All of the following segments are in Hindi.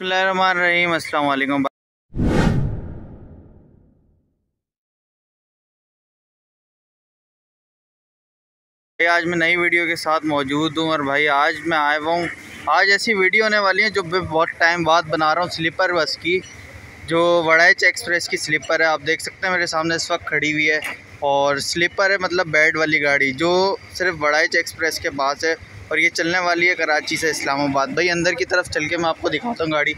अस्सलाम वालेकुम आज मैं नई वीडियो के साथ मौजूद हूँ और भाई आज मैं आया हुआ हूँ। आज ऐसी वीडियो होने वाली है जो मैं बहुत टाइम बाद बना रहा हूँ स्लीपर बस की, जो वड़ाइच एक्सप्रेस की स्लीपर है। आप देख सकते हैं मेरे सामने इस वक्त खड़ी हुई है और स्लीपर है मतलब बेड वाली गाड़ी, जो सिर्फ़ वड़ाइच एक्सप्रेस के पास है। और ये चलने वाली है कराची से इस्लामाबाद। भाई, अंदर की तरफ़ चल के मैं आपको दिखाता हूँ गाड़ी।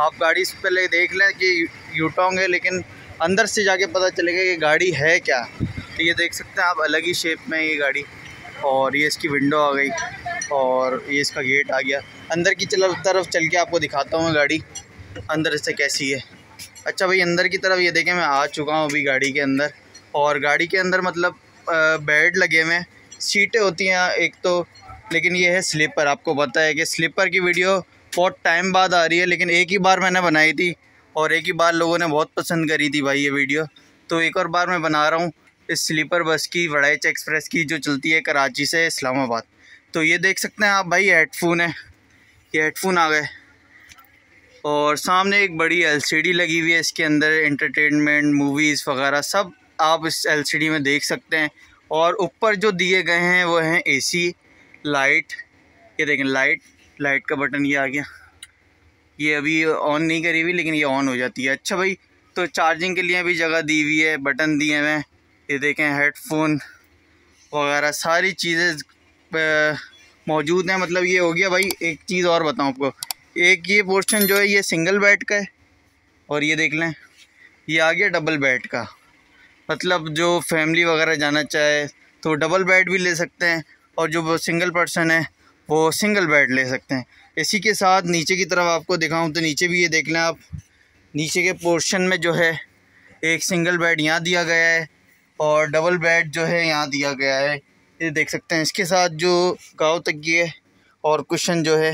आप गाड़ी से पहले देख लें कि यूटोंग है लेकिन अंदर से जाके पता चलेगा कि गाड़ी है क्या। तो ये देख सकते हैं आप, अलग ही शेप में ये गाड़ी। और ये इसकी विंडो आ गई, और ये इसका गेट आ गया। अंदर की तरफ़ चल के आपको दिखाता हूँ गाड़ी, अंदर से कैसी है। अच्छा भाई, अंदर की तरफ़ ये देखें, मैं आ चुका हूँ अभी गाड़ी के अंदर। और गाड़ी के अंदर मतलब बेड लगे हुए हैं। सीटें होती हैं, एक तो लेकिन ये है स्लीपर। आपको पता है कि स्लीपर की वीडियो बहुत टाइम बाद आ रही है, लेकिन एक ही बार मैंने बनाई थी और एक ही बार लोगों ने बहुत पसंद करी थी भाई ये वीडियो। तो एक और बार मैं बना रहा हूँ इस स्लीपर बस की, वड़ाइच एक्सप्रेस की, जो चलती है कराची से इस्लामाबाद। तो ये देख सकते हैं आप भाई हेडफोन है। ये हेडफोन आ गए। और सामने एक बड़ी एलसीडी लगी हुई है, इसके अंदर एंटरटेनमेंट, मूवीज़ वगैरह सब आप इस एलसीडी में देख सकते हैं। और ऊपर जो दिए गए हैं, वो हैं एसी। लाइट, ये देखें, लाइट लाइट का बटन ये आ गया। ये अभी ऑन नहीं करी हुई, लेकिन ये ऑन हो जाती है। अच्छा भाई तो चार्जिंग के लिए भी जगह दी हुई है, बटन दिए हुए ये देखें हेडफोन वगैरह, सारी चीज़ें मौजूद हैं। मतलब ये हो गया भाई, एक चीज़ और बताऊँ आपको। एक ये पोर्शन जो है, ये सिंगल बेड का है। और ये देख लें, ये आ गया डबल बेड का। मतलब जो फैमिली वगैरह जाना चाहे तो डबल बेड भी ले सकते हैं। और जो सिंगल पर्सन है, वो सिंगल बेड ले सकते हैं। इसी के साथ नीचे की तरफ़ आपको दिखाऊँ तो नीचे भी ये देख लें आप, नीचे के पोर्शन में जो है, एक सिंगल बेड यहाँ दिया गया है और डबल बेड जो है यहाँ दिया गया है। ये देख सकते हैं, इसके साथ जो गाँव तक ये और कुशन जो है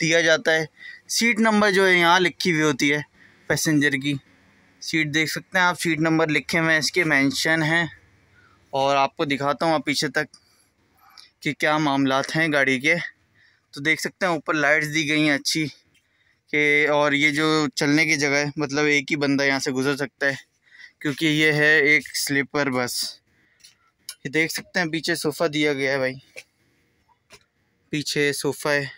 दिया जाता है। सीट नंबर जो है यहाँ लिखी हुई होती है पैसेंजर की। सीट देख सकते हैं आप सीट नंबर लिखे हुए हैं, इसके मेंशन हैं। और आपको दिखाता हूँ आप पीछे तक। कि क्या मामला हैं गाड़ी के? तो देख सकते हैं, ऊपर लाइट्स दी गई हैं अच्छी कि, और ये जो चलने की जगह है मतलब एक ही बंदा यहाँ से गुज़र सकता है, क्योंकि ये है एक स्लीपर बस। ये देख सकते हैं, पीछे सोफ़ा दिया गया है भाई। पीछे सोफ़ा है।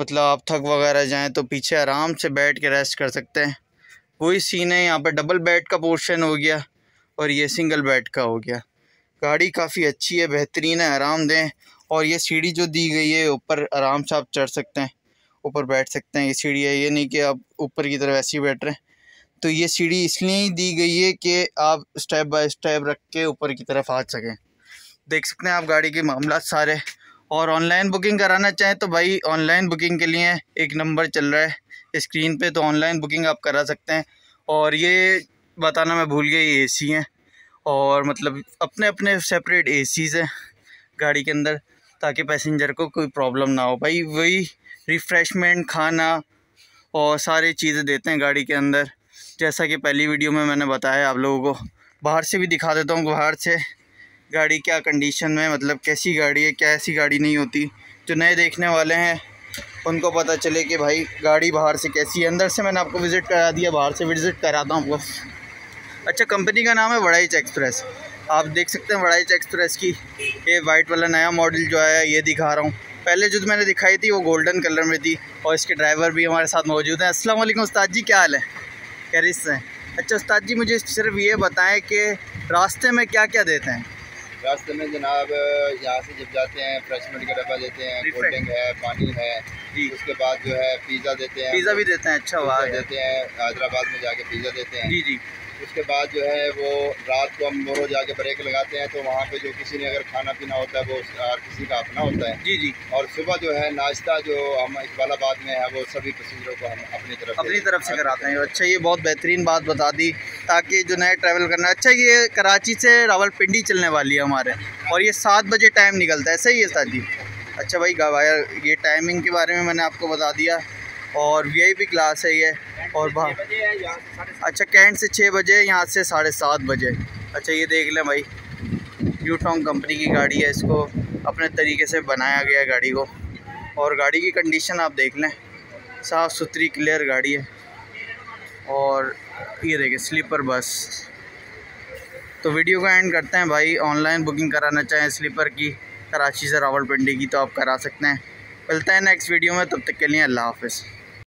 मतलब आप थक वगैरह जाएँ तो पीछे आराम से बैठ के रेस्ट कर सकते हैं। वही सीन है यहाँ पर डबल बेड का पोर्शन हो गया और ये सिंगल बेड का हो गया। गाड़ी काफ़ी अच्छी है, बेहतरीन है, आराम दें। और ये सीढ़ी जो दी गई है, ऊपर आराम से आप चढ़ सकते हैं, ऊपर बैठ सकते हैं। ये सीढ़ी है, ये नहीं कि आप ऊपर की तरफ़ ऐसे ही बैठ रहे हैं। तो ये सीढ़ी इसलिए ही दी गई है कि आप स्टेप बाय स्टेप रख के ऊपर की तरफ़ आ सकें। देख सकते हैं आप गाड़ी के मामला सारे। और ऑनलाइन बुकिंग कराना चाहें तो भाई ऑनलाइन बुकिंग के लिए एक नंबर चल रहा है। स्क्रीन पे तो ऑनलाइन बुकिंग आप करा सकते हैं। और ये बताना मैं भूल गया, ये ए हैं। और मतलब अपने अपने सेपरेट ए हैं गाड़ी के अंदर, ताकि पैसेंजर को कोई प्रॉब्लम ना हो। भाई, वही रिफ़्रेशमेंट खाना और सारी चीज़ें देते हैं गाड़ी के अंदर। जैसा कि पहली वीडियो में मैंने बताया आप लोगों को। बाहर से भी दिखा देता हूँ, बाहर से गाड़ी क्या कंडीशन में मतलब कैसी गाड़ी है, क्या ऐसी गाड़ी नहीं होती। जो नए देखने वाले हैं, उनको पता चले कि भाई गाड़ी बाहर से कैसी है। अंदर से मैंने आपको विज़िट करा दिया, बाहर से विज़िट कराता हूँ आपको। अच्छा कंपनी का नाम है वड़ाइच एक्सप्रेस। आप देख सकते हैं वड़ाइच एक्सप्रेस की ये वाइट वाला नया मॉडल जो है ये दिखा रहा हूँ। पहले जो मैंने दिखाई थी वो गोल्डन कलर में थी और इसके ड्राइवर भी हमारे साथ मौजूद हैं। अस्सलाम वालेकुम उस्ताद जी क्या हाल है? कैरिस से अच्छा उस्ताद जी मुझे सिर्फ़ ये बताएँ कि रास्ते में क्या क्या देते हैं? रास्ते में जनाब यहाँ से जब जाते हैं फ्रेशमेंट का डब्बा देते हैं कोल्ड ड्रिंक है पानी है जी। उसके बाद जो है पिज़्ज़ा देते हैं। पिज़्ज़ा भी देते हैं अच्छा हुआ देते हैं हैदराबाद में जाके पिज़्ज़ा देते हैं। जी जी। उसके बाद जो है वो रात को हम मोरो जाके ब्रेक लगाते हैं तो वहाँ पे जो किसी ने अगर खाना पीना होता है वो हर किसी का अपना होता है। जी जी। और सुबह जो है नाश्ता जो हम इकबालाबाद में है वो सभी पैसेंजरों को हम अपनी तरफ़ अपनी तरफ़ से कराते हैं। अच्छा ये बहुत बेहतरीन बात बता दी ताकि जो नए ट्रैवल करना अच्छा ये कराची से रावलपिंडी चलने वाली है हमारे और ये सात बजे टाइम निकलता है। सही है सर जी अच्छा भाई ये टाइमिंग के बारे में मैंने आपको बता दिया। और वी भी क्लास है ये। और अच्छा कैंट से छः बजे, यहाँ से साढ़े सात बजे। अच्छा ये देख लें भाई। यूटोंग कंपनी की गाड़ी है इसको। अपने तरीके से बनाया गया है गाड़ी को। और गाड़ी की कंडीशन आप देख लें। साफ़ सुथरी क्लियर गाड़ी है। और ये देखिए स्लीपर बस। तो वीडियो को एंड करते हैं भाई। ऑनलाइन बुकिंग कराना चाहें स्लीपर की, कराची से रावलपिंडी की तो आप करा सकते हैं। मिलते हैं नेक्स्ट वीडियो में। तब तक के लिए अल्लाह हाफिज़।